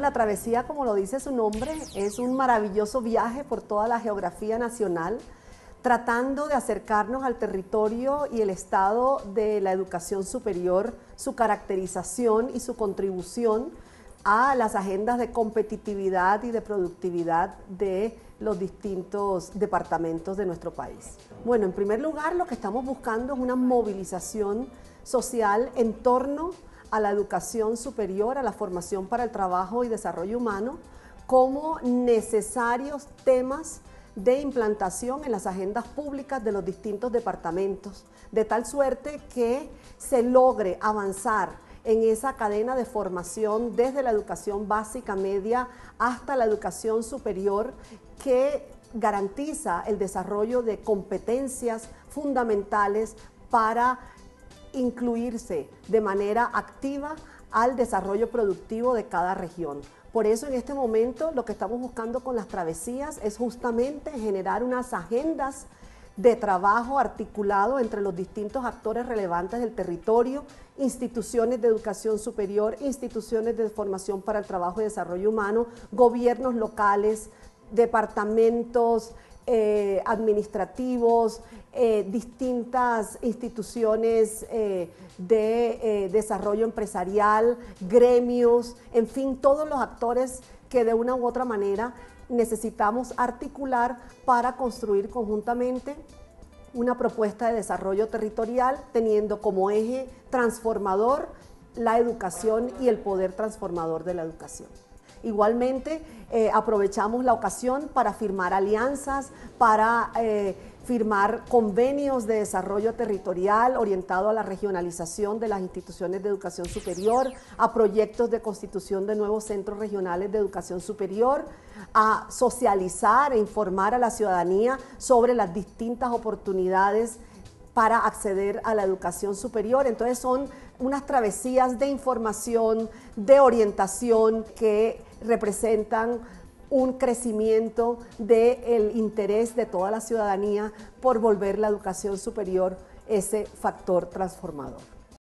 La travesía, como lo dice su nombre, es un maravilloso viaje por toda la geografía nacional, tratando de acercarnos al territorio y el estado de la educación superior, su caracterización y su contribución a las agendas de competitividad y de productividad de los distintos departamentos de nuestro país. Bueno, en primer lugar, lo que estamos buscando es una movilización social en torno a la educación superior, a la formación para el trabajo y desarrollo humano, como necesarios temas de implantación en las agendas públicas de los distintos departamentos, de tal suerte que se logre avanzar en esa cadena de formación desde la educación básica media hasta la educación superior que garantiza el desarrollo de competencias fundamentales para incluirse de manera activa al desarrollo productivo de cada región. Por eso en este momento lo que estamos buscando con las travesías es justamente generar unas agendas de trabajo articulado entre los distintos actores relevantes del territorio, instituciones de educación superior, instituciones de formación para el trabajo y desarrollo humano, gobiernos locales, departamentos eh, administrativos, eh, distintas instituciones eh, de desarrollo empresarial, gremios, en fin, todos los actores que de una u otra manera necesitamos articular para construir conjuntamente una propuesta de desarrollo territorial teniendo como eje transformador la educación y el poder transformador de la educación. Igualmente, eh, aprovechamos la ocasión para firmar alianzas, para eh, firmar convenios de desarrollo territorial orientado a la regionalización de las instituciones de educación superior, a proyectos de constitución de nuevos centros regionales de educación superior, a socializar e informar a la ciudadanía sobre las distintas oportunidades para acceder a la educación superior. Entonces son unas travesías de información, de orientación que representan un crecimiento del interés de toda la ciudadanía por volver la educación superior ese factor transformador.